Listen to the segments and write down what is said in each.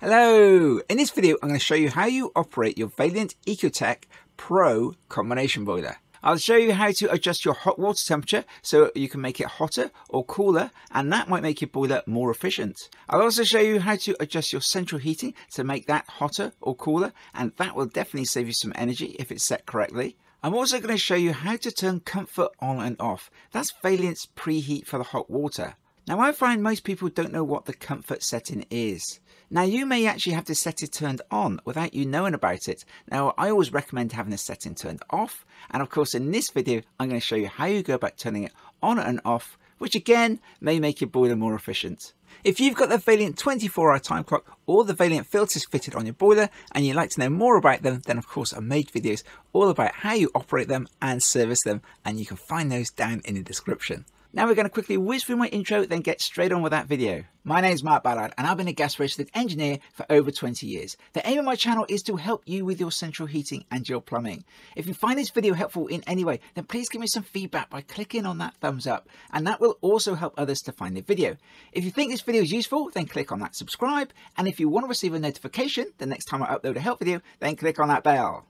Hello! In this video I'm going to show you how you operate your Vaillant Ecotec Pro combination boiler. I'll show you how to adjust your hot water temperature so you can make it hotter or cooler and that might make your boiler more efficient. I'll also show you how to adjust your central heating to make that hotter or cooler and that will definitely save you some energy if it's set correctly. I'm also going to show you how to turn comfort on and off. That's Vaillant's preheat for the hot water. Now I find most people don't know what the comfort setting is. Now you may actually have to setting turned on without you knowing about it. Now I always recommend having the setting turned off and of course in this video I'm going to show you how you go about turning it on and off which again may make your boiler more efficient. If you've got the Vaillant 24 hour time clock or the Vaillant filters fitted on your boiler and you'd like to know more about them then of course I made videos all about how you operate them and service them and you can find those down in the description. Now we're going to quickly whiz through my intro, then get straight on with that video. My name is Mark Ballard and I've been a gas registered engineer for over 20 years. The aim of my channel is to help you with your central heating and your plumbing. If you find this video helpful in any way, then please give me some feedback by clicking on that thumbs up and that will also help others to find the video. If you think this video is useful, then click on that subscribe and if you want to receive a notification the next time I upload a help video, then click on that bell.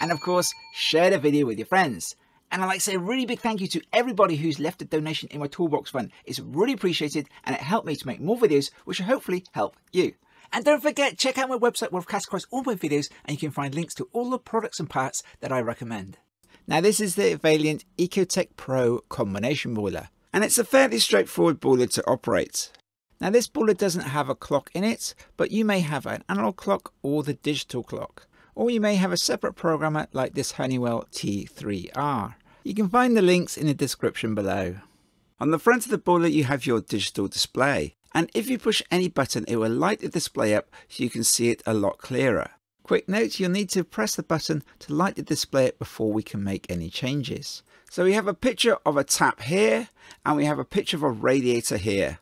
And of course, share the video with your friends. And I'd like to say a really big thank you to everybody who's left a donation in my toolbox fund. It's really appreciated and it helped me to make more videos, which will hopefully help you. And don't forget, check out my website where I've categorized all my videos and you can find links to all the products and parts that I recommend. Now this is the Vaillant Ecotec Pro combination boiler and it's a fairly straightforward boiler to operate. Now this boiler doesn't have a clock in it, but you may have an analog clock or the digital clock. Or you may have a separate programmer like this Honeywell T3R. You can find the links in the description below. On the front of the boiler you have your digital display and if you push any button it will light the display up so you can see it a lot clearer. Quick note you'll need to press the button to light the display up before we can make any changes. So we have a picture of a tap here and we have a picture of a radiator here.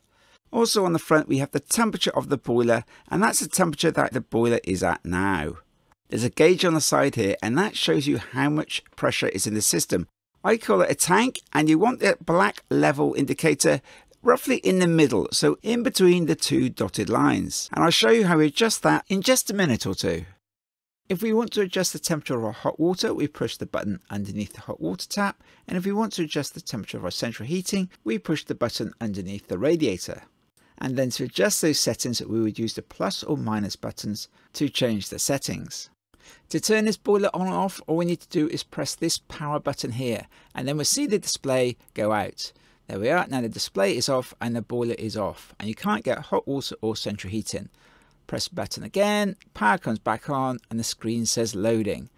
Also on the front we have the temperature of the boiler and that's the temperature that the boiler is at now. There's a gauge on the side here and that shows you how much pressure is in the system I call it a tank and you want that black level indicator roughly in the middle, so in between the two dotted lines. And I'll show you how we adjust that in just a minute or two. If we want to adjust the temperature of our hot water, we push the button underneath the hot water tap. And if we want to adjust the temperature of our central heating, we push the button underneath the radiator. And then to adjust those settings, we would use the plus or minus buttons to change the settings. To turn this boiler on and off, all we need to do is press this power button here, and then we'll see the display go out. There we are, now the display is off and the boiler is off, and you can't get hot water or central heating. Press button again, power comes back on, and the screen says loading.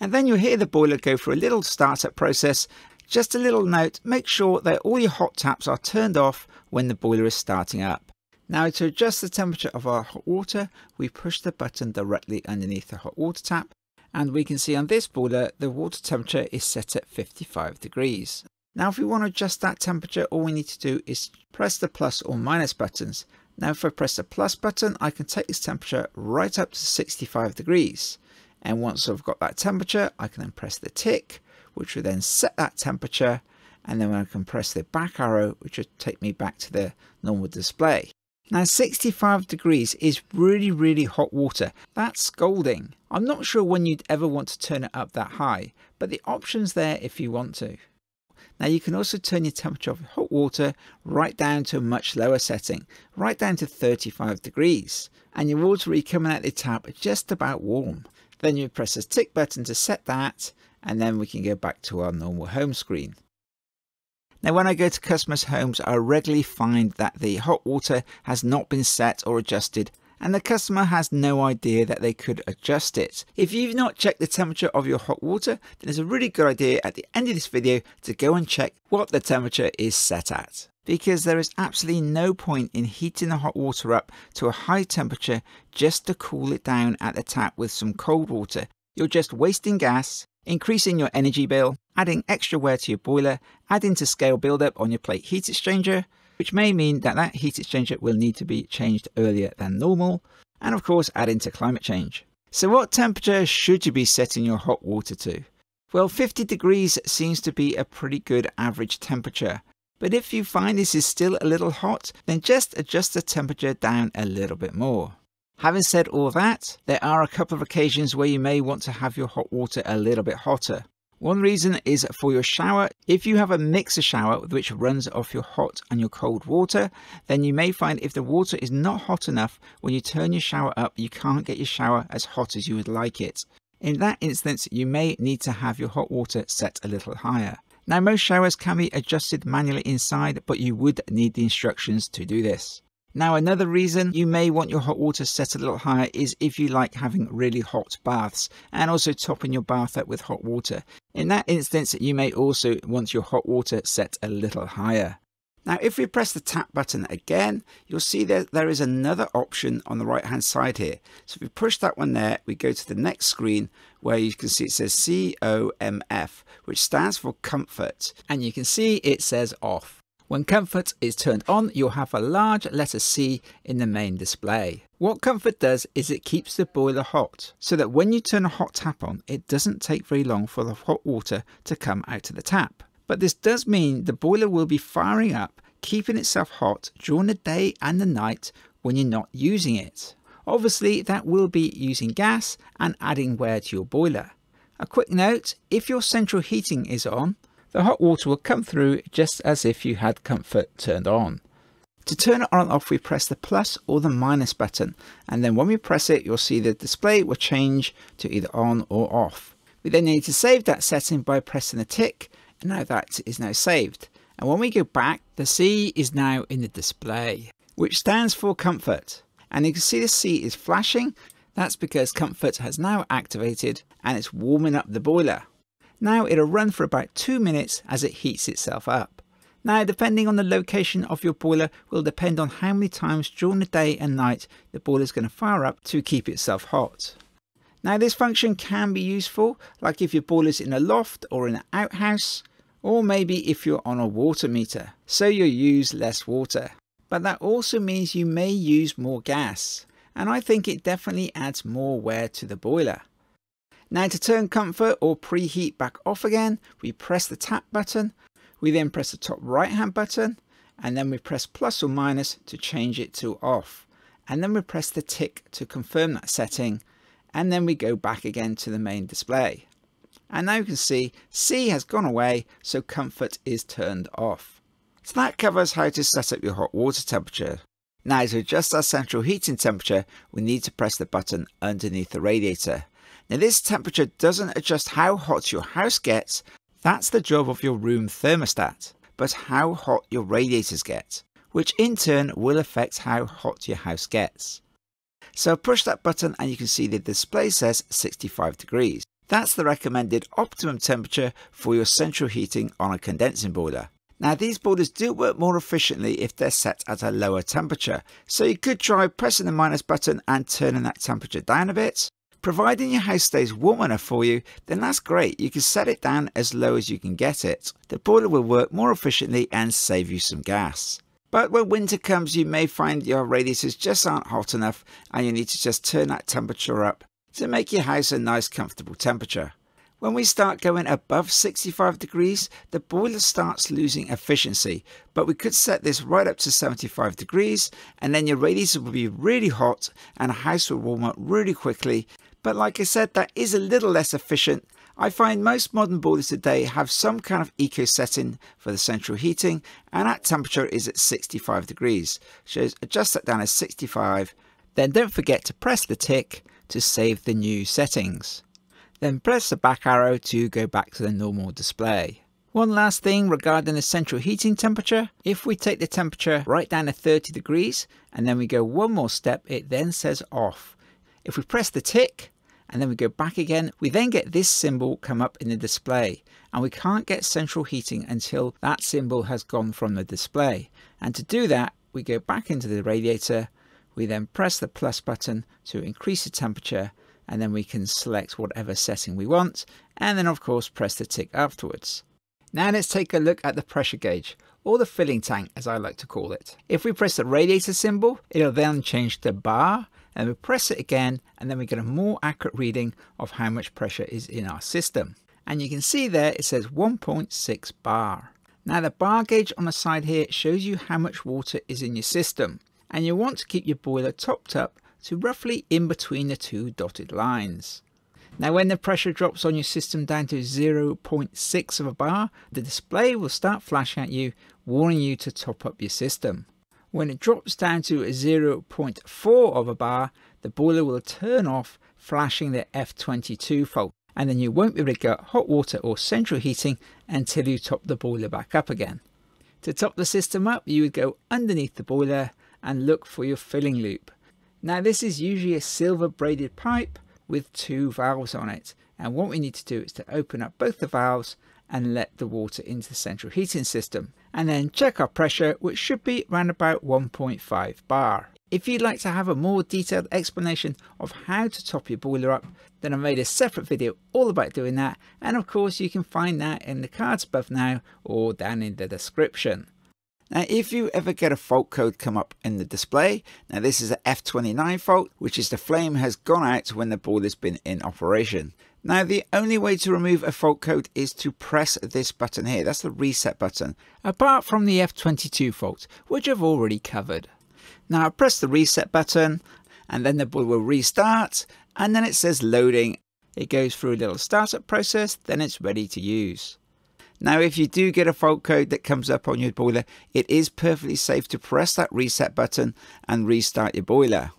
And then you'll hear the boiler go through a little startup process. Just a little note, make sure that all your hot taps are turned off when the boiler is starting up. Now to adjust the temperature of our hot water, we push the button directly underneath the hot water tap and we can see on this boiler the water temperature is set at 55 degrees. Now if we want to adjust that temperature all we need to do is press the plus or minus buttons. Now if I press the plus button I can take this temperature right up to 65 degrees and once I've got that temperature I can then press the tick which will then set that temperature and then when I can press the back arrow which will take me back to the normal display. Now 65 degrees is really really hot water, that's scalding. I'm not sure when you'd ever want to turn it up that high, but the option's there if you want to. Now you can also turn your temperature of hot water right down to a much lower setting, right down to 35 degrees, and your water will coming out the tap just about warm. Then you press the tick button to set that, and then we can go back to our normal home screen. Now when I go to customers' homes, I regularly find that the hot water has not been set or adjusted and the customer has no idea that they could adjust it. If you've not checked the temperature of your hot water, then it's a really good idea at the end of this video to go and check what the temperature is set at. Because there is absolutely no point in heating the hot water up to a high temperature just to cool it down at the tap with some cold water. You're just wasting gas, increasing your energy bill, adding extra wear to your boiler, adding to scale buildup on your plate heat exchanger, which may mean that that heat exchanger will need to be changed earlier than normal, and of course adding to climate change. So what temperature should you be setting your hot water to? Well 50 degrees seems to be a pretty good average temperature, but if you find this is still a little hot, then just adjust the temperature down a little bit more. Having said all that, there are a couple of occasions where you may want to have your hot water a little bit hotter. One reason is for your shower. If you have a mixer shower which runs off your hot and your cold water, then you may find if the water is not hot enough, when you turn your shower up, you can't get your shower as hot as you would like it. In that instance, you may need to have your hot water set a little higher. Now, most showers can be adjusted manually inside, but you would need the instructions to do this. Now, another reason you may want your hot water set a little higher is if you like having really hot baths and also topping your bath up with hot water. In that instance, you may also want your hot water set a little higher. Now, if we press the tap button again, you'll see that there is another option on the right hand side here. So if we push that one there, we go to the next screen where you can see it says COMF, which stands for comfort. And you can see it says off. When comfort is turned on, you'll have a large letter C in the main display. What comfort does is it keeps the boiler hot, so that when you turn a hot tap on, it doesn't take very long for the hot water to come out of the tap. But this does mean the boiler will be firing up, keeping itself hot during the day and the night when you're not using it. Obviously, that will be using gas and adding wear to your boiler. A quick note, if your central heating is on, the hot water will come through just as if you had comfort turned on. To turn it on and off, we press the plus or the minus button, and then when we press it, you'll see the display will change to either on or off. We then need to save that setting by pressing the tick, and now that is now saved. And when we go back, the C is now in the display, which stands for comfort. And you can see the C is flashing. That's because comfort has now activated and it's warming up the boiler. Now it'll run for about 2 minutes as it heats itself up. Now depending on the location of your boiler will depend on how many times during the day and night the boiler is going to fire up to keep itself hot. Now this function can be useful like if your boiler is in a loft or in an outhouse or maybe if you're on a water meter so you'll use less water. But that also means you may use more gas and I think it definitely adds more wear to the boiler. Now to turn comfort or preheat back off again, we press the tap button, we then press the top right hand button, and then we press plus or minus to change it to off. And then we press the tick to confirm that setting, and then we go back again to the main display. And now you can see C has gone away, so comfort is turned off. So that covers how to set up your hot water temperature. Now to adjust our central heating temperature, we need to press the button underneath the radiator. Now this temperature doesn't adjust how hot your house gets, that's the job of your room thermostat, but how hot your radiators get, which in turn will affect how hot your house gets. So push that button and you can see the display says 65 degrees. That's the recommended optimum temperature for your central heating on a condensing boiler. Now these boilers do work more efficiently if they're set at a lower temperature, so you could try pressing the minus button and turning that temperature down a bit, Providing your house stays warm enough for you, then that's great. You can set it down as low as you can get it. The boiler will work more efficiently and save you some gas. But when winter comes, you may find your radiators just aren't hot enough and you need to just turn that temperature up to make your house a nice comfortable temperature. When we start going above 65 degrees, the boiler starts losing efficiency, but we could set this right up to 75 degrees and then your radiator will be really hot and the house will warm up really quickly but like I said, that is a little less efficient. I find most modern boilers today have some kind of eco setting for the central heating and that temperature is at 65 degrees. So adjust that down to 65. Then don't forget to press the tick to save the new settings. Then press the back arrow to go back to the normal display. One last thing regarding the central heating temperature. If we take the temperature right down to 30 degrees and then we go one more step, it then says off. If we press the tick and then we go back again, we then get this symbol come up in the display and we can't get central heating until that symbol has gone from the display. And to do that, we go back into the radiator, we then press the plus button to increase the temperature and then we can select whatever setting we want and then of course press the tick afterwards. Now let's take a look at the pressure gauge or the filling tank as I like to call it. If we press the radiator symbol, it'll then change to bar and we press it again and then we get a more accurate reading of how much pressure is in our system. And you can see there it says 1.6 bar. Now the bar gauge on the side here shows you how much water is in your system and you want to keep your boiler topped up to roughly in between the two dotted lines. Now when the pressure drops on your system down to 0.6 of a bar, the display will start flashing at you, warning you to top up your system. When it drops down to 0.4 of a bar, the boiler will turn off, flashing the F22 fault, and then you won't be able to get hot water or central heating until you top the boiler back up again. To top the system up, you would go underneath the boiler and look for your filling loop. Now this is usually a silver braided pipe with two valves on it. And what we need to do is to open up both the valves and let the water into the central heating system. And then check our pressure, which should be around about 1.5 bar. If you'd like to have a more detailed explanation of how to top your boiler up, then I made a separate video all about doing that. And of course, you can find that in the cards above now or down in the description. Now, if you ever get a fault code come up in the display, now this is a F29 fault, which is the flame has gone out when the boiler's been in operation. Now, the only way to remove a fault code is to press this button here. That's the reset button, apart from the F22 fault, which I've already covered. Now, press the reset button, and then the boiler will restart, and then it says loading. It goes through a little startup process, then it's ready to use. Now, if you do get a fault code that comes up on your boiler, it is perfectly safe to press that reset button and restart your boiler.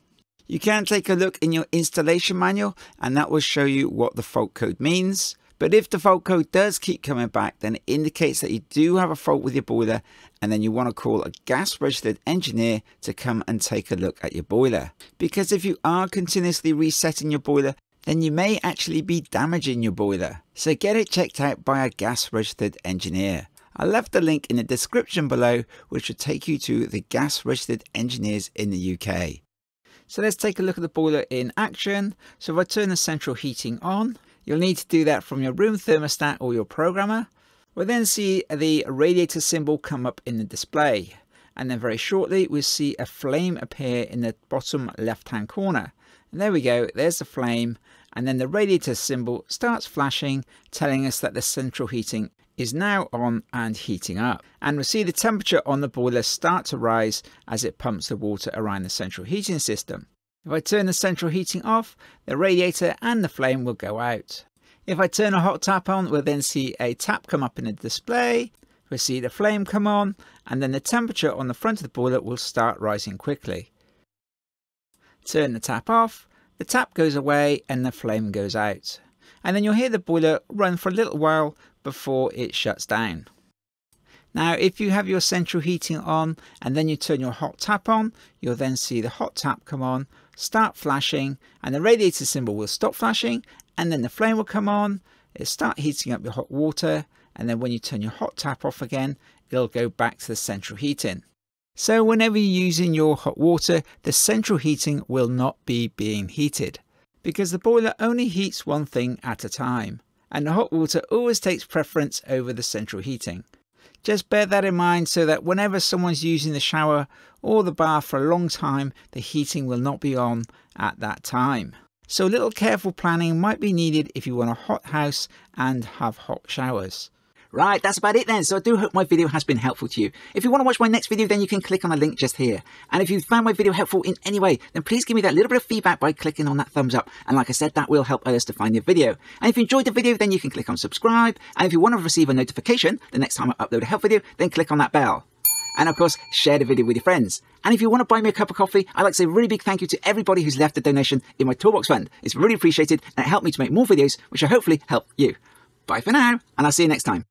You can take a look in your installation manual and that will show you what the fault code means. But if the fault code does keep coming back, then it indicates that you do have a fault with your boiler and then you want to call a gas registered engineer to come and take a look at your boiler. Because if you are continuously resetting your boiler, then you may actually be damaging your boiler. So get it checked out by a gas registered engineer. I left the link in the description below which will take you to the gas registered engineers in the UK. So let's take a look at the boiler in action. So if I turn the central heating on, you'll need to do that from your room thermostat or your programmer. We'll then see the radiator symbol come up in the display. And then very shortly we'll see a flame appear in the bottom left hand corner. And there we go, there's the flame and then the radiator symbol starts flashing telling us that the central heating is now on and heating up. And we'll see the temperature on the boiler start to rise as it pumps the water around the central heating system. If I turn the central heating off, the radiator and the flame will go out. If I turn a hot tap on, we'll then see a tap come up in the display, we'll see the flame come on, and then the temperature on the front of the boiler will start rising quickly. Turn the tap off, the tap goes away and the flame goes out. And then you'll hear the boiler run for a little while before it shuts down. Now, if you have your central heating on and then you turn your hot tap on, you'll then see the hot tap come on, start flashing, and the radiator symbol will stop flashing, and then the flame will come on, it'll start heating up your hot water, and then when you turn your hot tap off again, it'll go back to the central heating. So whenever you're using your hot water, the central heating will not be being heated because the boiler only heats one thing at a time and the hot water always takes preference over the central heating. Just bear that in mind so that whenever someone's using the shower or the bath for a long time, the heating will not be on at that time. So a little careful planning might be needed if you want a hot house and have hot showers. Right, that's about it then. So I do hope my video has been helpful to you. If you want to watch my next video, then you can click on the link just here. And if you found my video helpful in any way, then please give me that little bit of feedback by clicking on that thumbs up. And like I said, that will help others to find your video. And if you enjoyed the video, then you can click on subscribe. And if you want to receive a notification the next time I upload a help video, then click on that bell. And of course, share the video with your friends. And if you want to buy me a cup of coffee, I'd like to say a really big thank you to everybody who's left a donation in my Toolbox Fund. It's really appreciated and it helped me to make more videos, which will hopefully help you. Bye for now, and I'll see you next time.